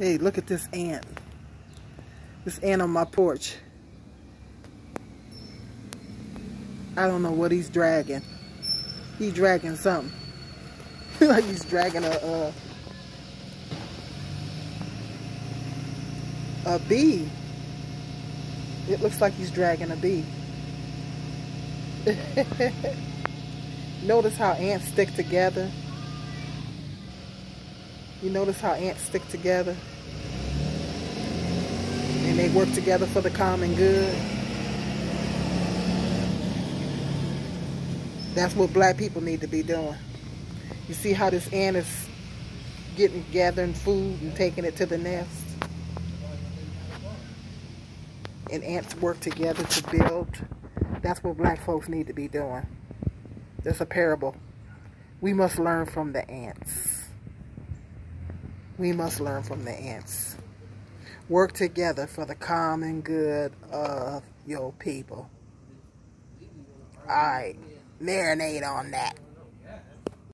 Hey, look at this ant. This ant on my porch. I don't know what he's dragging. He's dragging something. like he's dragging a, a a bee. It looks like he's dragging a bee. Notice how ants stick together. You notice how ants stick together? And they work together for the common good. That's what black people need to be doing. You see how this ant is getting gathering food and taking it to the nest? And ants work together to build. That's what black folks need to be doing. There's a parable. We must learn from the ants. We must learn from the ants. Work together for the common good of your people. Alright, marinate on that.